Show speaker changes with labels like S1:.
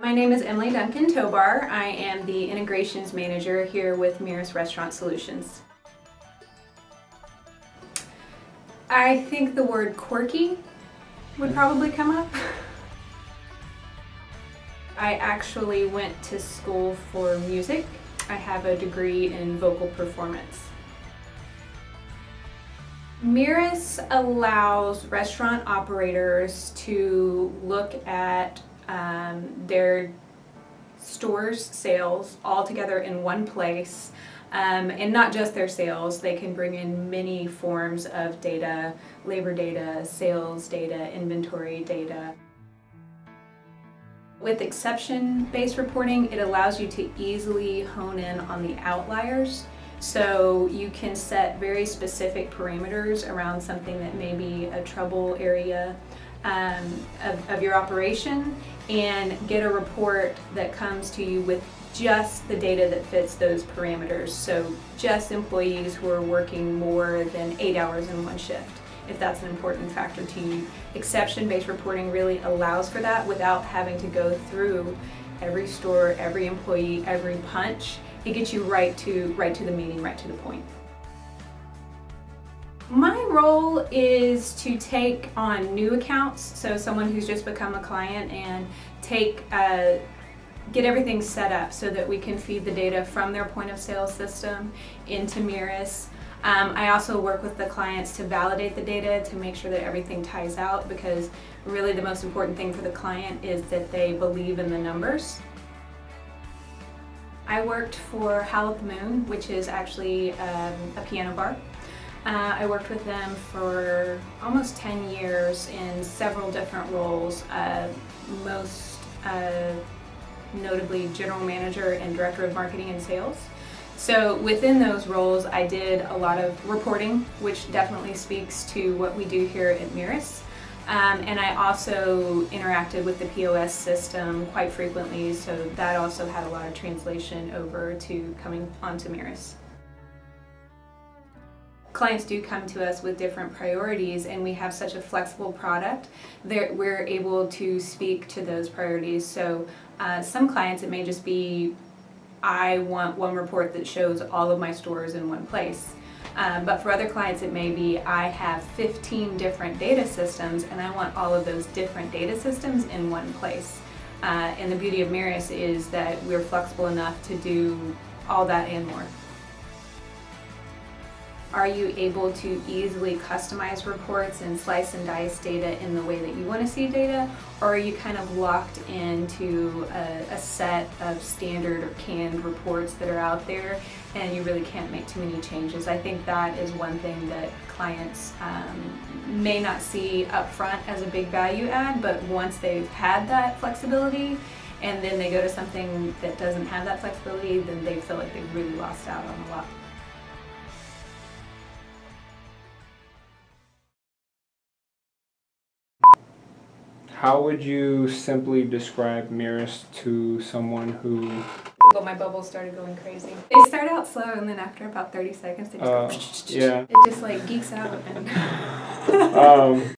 S1: My name is Emily Duncan Tobar. I am the integrations manager here with Mirus Restaurant Solutions. I think the word quirky would probably come up. I actually went to school for music. I have a degree in vocal performance. Mirus allows restaurant operators to look at um, their stores sales all together in one place. Um, and not just their sales they can bring in many forms of data labor data sales data inventory data. With exception based reporting it allows you to easily hone in on the outliers. So you can set very specific parameters around something that may be a trouble area um, of, of your operation and get a report that comes to you with just the data that fits those parameters. So just employees who are working more than eight hours in one shift, if that's an important factor to you. Exception-based reporting really allows for that without having to go through every store, every employee, every punch. It gets you right to, right to the meeting, right to the point. My role is to take on new accounts, so someone who's just become a client and take uh, get everything set up so that we can feed the data from their point of sale system into Mirus. Um, I also work with the clients to validate the data to make sure that everything ties out because really the most important thing for the client is that they believe in the numbers. I worked for Howl at the Moon, which is actually um, a piano bar. Uh, I worked with them for almost 10 years in several different roles, uh, most uh, notably general manager and director of marketing and sales. So within those roles I did a lot of reporting which definitely speaks to what we do here at Mirus. Um, and I also interacted with the POS system quite frequently so that also had a lot of translation over to coming onto Mirus clients do come to us with different priorities and we have such a flexible product that we're able to speak to those priorities. So uh, some clients it may just be I want one report that shows all of my stores in one place. Um, but for other clients it may be I have 15 different data systems and I want all of those different data systems in one place. Uh, and the beauty of Mirus is that we're flexible enough to do all that and more. Are you able to easily customize reports and slice and dice data in the way that you want to see data? Or are you kind of locked into a, a, set of standard or canned reports that are out there and you really can't make too many changes? I think that is one thing that clients um, may not see upfront as a big value add, but once they've had that flexibility and then they go to something that doesn't have that flexibility, then they feel like they've really lost out on a lot.
S2: How would you simply describe Mirus to someone who...
S1: Well, my bubbles started going crazy. They start out slow and then after about 30 seconds they just uh,
S2: go... Yeah.
S1: It just like geeks out and...
S2: um,